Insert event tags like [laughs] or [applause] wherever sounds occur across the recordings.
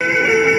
you [laughs]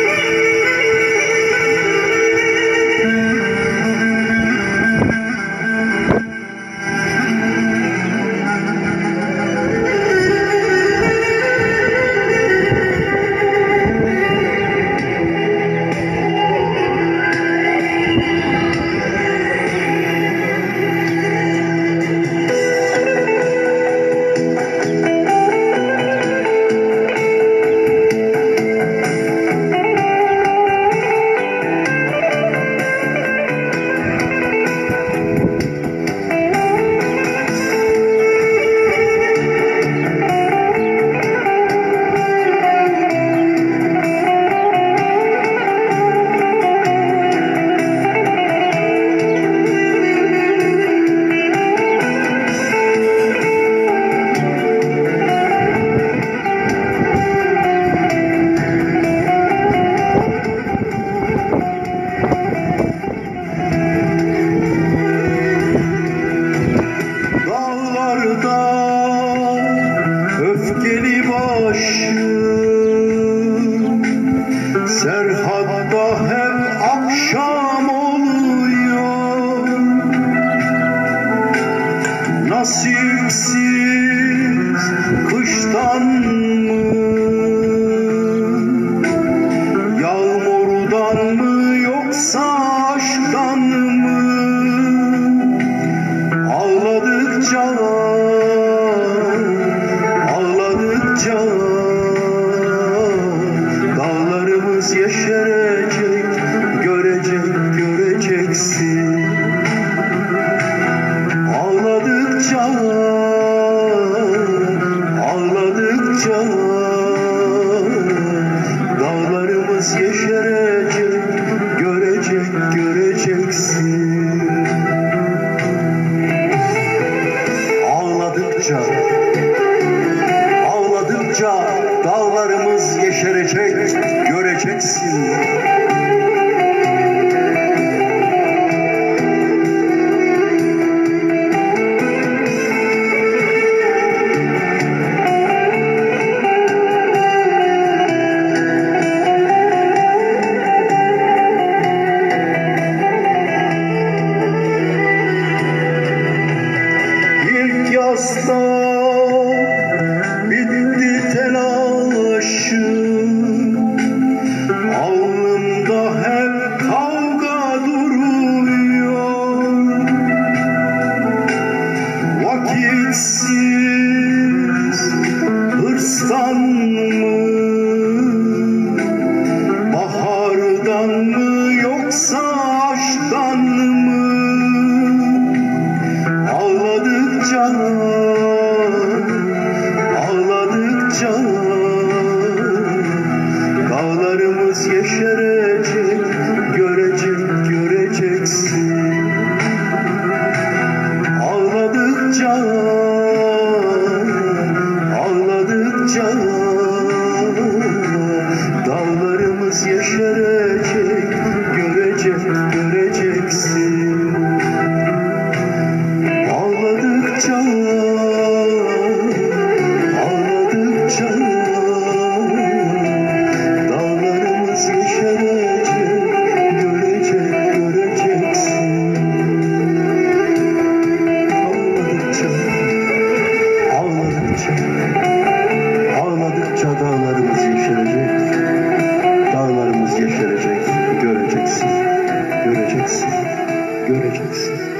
başım Serhatta hep akşam oluyor. Nasipsiz kıştan mı? Yağmurdan mı yoksa aşktan göreceksin Ağladıkça Ağladıkça Dağlarımız yeşerecek Görecek göreceksin İlk yasta bitti telaşım. Alnımda hep kavga duruyor. Vakitsiz hırstan mı yeşerecek, görecek, göreceksin. Ağladıkça, Yeşerecek, göreceksin Göreceksin, göreceksin